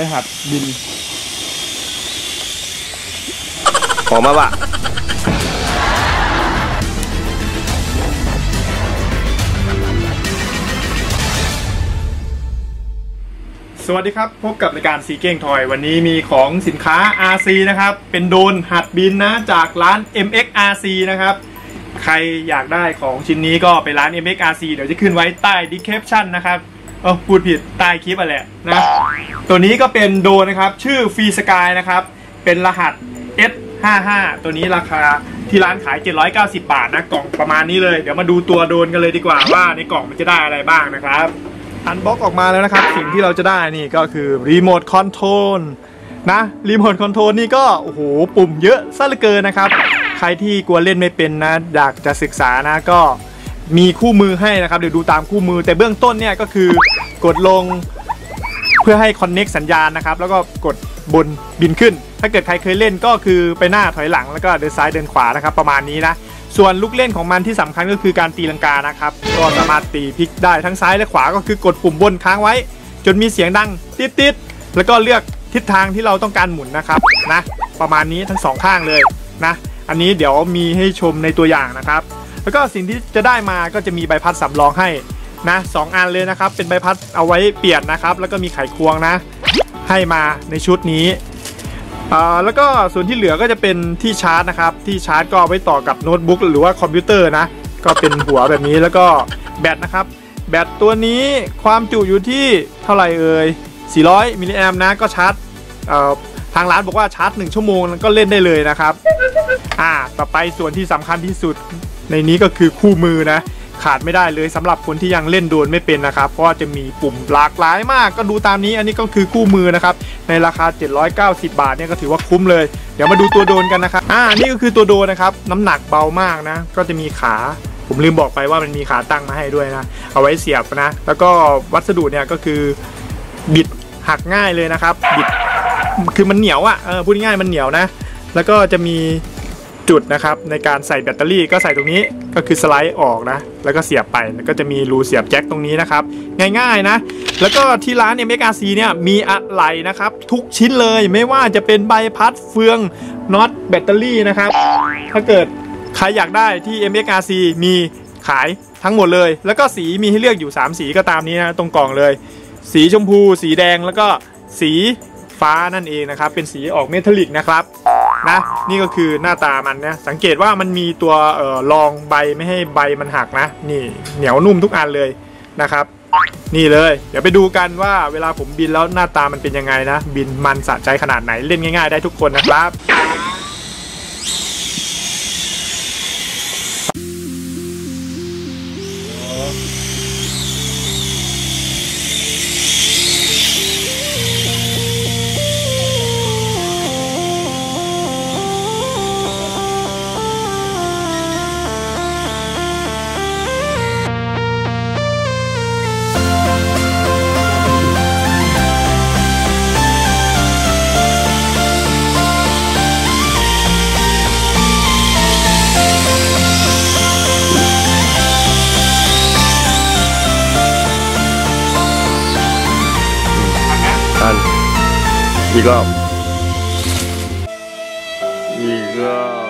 ไปหัดบินหอมมากว่ะสวัสดีครับ พบกับรายการซีเก้งทอย วันนี้มีของสินค้า RC นะครับ เป็นโดรนหัดบินนะจากร้าน MXRC นะครับ ใครอยากได้ของชิ้นนี้ก็ไปร้าน MXRC เดี๋ยวจะขึ้นไว้ใต้ description นะครับ เออพูดผิดใต้คลิปอะไรนะ ตัวนี้ก็เป็นโดรนนะครับ ชื่อ Freesky นะครับ เป็นรหัส S55 ตัวนี้ราคาที่ร้านขาย 790 บาทนะ กล่องประมาณนี้เลย เดี๋ยวมาดูตัวโดรนกันเลยดีกว่าว่าในกล่องมันจะได้อะไรบ้างนะครับ unbox ออกมาแล้วนะครับ สิ่งที่เราจะได้นี่ก็คือรีโมทคอนโทรลนะรีโมทคอนโทรลนี่ก็ โอ้โห ปุ่มเยอะซะเหลือเกินนะครับ ใครที่กลัวเล่นไม่เป็นนะ อยากจะศึกษานะก็ มีคู่มือให้นะครับเดี๋ยวดูตามคู่มือ แต่เบื้องต้นเนี่ยก็คือกดลงเพื่อให้คอนเน็กสัญญาณนะครับ แล้วก็กดบนบินขึ้น ถ้าเกิดใครเคยเล่นก็คือไปหน้าถอยหลังแล้วก็เดินซ้ายเดินขวานะครับ ประมาณนี้นะ ส่วนลูกเล่นของมันที่สำคัญก็คือการตีลังกานะครับ ก็สามารถตีพลิกได้ทั้งซ้ายและขวาก็คือกดปุ่มบนค้างไว้ จนมีเสียงดังติดๆแล้วก็เลือกทิศทางที่เราต้องการหมุนนะครับนะ ประมาณนี้ทั้งสองข้างเลยนะ อันนี้เดี๋ยวมีให้ชมในตัวอย่างนะครับ แล้วก็สิ่งที่จะได้มาก็จะมีใบพัดสำรองให้นะสองอันเลยนะครับ เป็นใบพัดเอาไว้เปลี่ยนนะครับ แล้วก็มีไขควงนะ ให้มาในชุดนี้แล้วก็ส่วนที่เหลือก็จะเป็นที่ชาร์จนะครับ ที่ชาร์จก็ไว้ต่อกับโน้ตบุ๊กหรือว่าคอมพิวเตอร์นะ ก็เป็นหัวแบบนี้แล้วก็แบตนะครับ แบตตัวนี้ความจุอยู่ที่เท่าไหร่เอ่ย400มิลลิแอมนะก็ชาร์จอ่อ ทางร้านบอกว่าชาร์จ1ชั่วโมงก็เล่นได้เลยนะครับ อ่า ต่อไปส่วนที่สำคัญที่สุด ในนี้ก็คือคู่มือนะ ขาดไม่ได้เลยสำหรับคนที่ยังเล่นโดรนไม่เป็นนะครับ เพราะว่าจะมีปุ่มหลากหลายมาก ก็ดูตามนี้ อันนี้ก็คือคู่มือนะครับ ในราคา 790 บาทเนี่ยก็ถือว่าคุ้มเลย เดี๋ยวมาดูตัวโดรนกันนะครับ อ่า นี่ก็คือตัวโดรนนะครับ น้ำหนักเบามากนะ ก็จะมีขาผมลืมบอกไปว่ามันมีขาตั้งมาให้ด้วยนะ เอาไว้เสียบนะ แล้วก็วัสดุเนี่ยก็คือบิดหักง่ายเลยนะครับ บิด คือมันเหนียวอะ่ะเออพูดง่ายมันเหนียวนะ แล้วก็จะมีจุดนะครับในการใส่แบตเตอรี่ก็ใส่ตรงนี้ก็คือสไลด์ออกนะ แล้วก็เสียบไปแล้วก็จะมีรูเสียบแจ็คตรงนี้นะครับ ง่ายๆนะ แล้วก็ที่ร้าน MXRC เนี่ยมีอะไรนะครับ ทุกชิ้นเลยไม่ว่าจะเป็นใบพัดเฟืองน็อตแบตเตอรี่นะครับ ถ้าเกิดใครอยากได้ที่ MXRC มีขายทั้งหมดเลย แล้วก็สีมีให้เลือกอยู่ 3 สีก็ตามนี้นะตรงกล่องเลย สีชมพู สีแดงแล้วก็สี ฟ้านั่นเองนะครับ เป็นสีออกเมทัลลิกนะครับนะนี่ก็คือหน้าตามันนะสังเกตว่ามันมีตัวออรองใบไม่ให้ใบมันหักนะ นี่เหนียวนุ่มทุกอันเลยนะครับ นี่เลย เดี๋ยวไปดูกันว่าเวลาผมบินแล้วหน้าตามันเป็นยังไงนะ บินมันสะใจขนาดไหนเล่นง่าย ๆ ได้ทุกคนนะครับ อีกรอ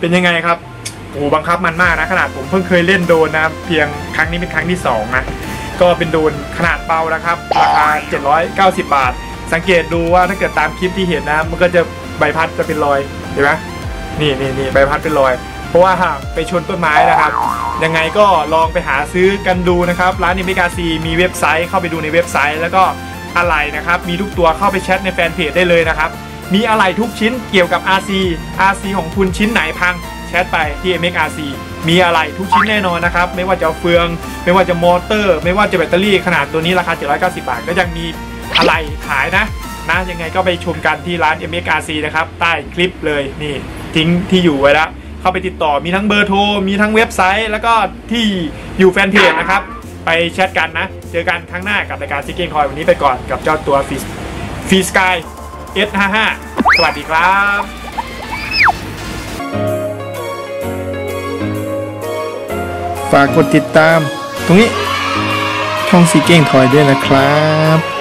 เป็นยังไงครับโอ้บังคับมันมากนะขนาดผมเพิ่งเคยเล่นโดนนะเพียงครั้งนี้เป็นครั้งที่สองนะก็เป็นโดนขนาดเบานะครับราคา 790 บาท สังเกตดูว่าถ้าเกิดตามคลิปที่เห็นนะมันก็จะใบพัดจะเป็นรอยเห็นไหมนี่นี่นี่ใบพัดเป็นรอย เพราะว่าหากไปชนต้นไม้นะครับ ยังไงก็ลองไปหาซื้อกันดูนะครับ ร้านนิมิกาซีมีเว็บไซต์เข้าไปดูในเว็บไซต์ แล้วก็อะไรนะครับ มีทุกตัวเข้าไปแชทในแฟนเพจได้เลยนะครับ มีอะไรทุกชิ้นเกี่ยวกับ RC RC ของคุณชิ้นไหนพังแชทไปที่ MXRC มีอะไรทุกชิ้นแน่นอนนะครับ ไม่ว่าจะเฟือง ไม่ว่าจะมอเตอร์ ไม่ว่าจะแบตเตอรี่ขนาดตัวนี้ราคา 790 บาท ก็ยังมีอะไรขายนะ นะยังไงก็ไปชมกันที่ร้าน MXRC นะครับ ใต้คลิปเลยนี่ ทิ้งที่อยู่ไว้แล้วเข้าไปติดต่อมีทั้งเบอร์โทร มีทั้งเว็บไซต์ แล้วก็ที่อยู่แฟนเพจนะครับ ไปแชทกันนะ เจอกันครั้งหน้ากับรายการซิกเก้งคอยวันนี้ไปก่อนกับเจ้าตัวฟีฟีสกาย S55 สวัสดีครับฝากกดติดตาม ตรงนี้ ช่องซีเก้งทอยด้วยนะครับ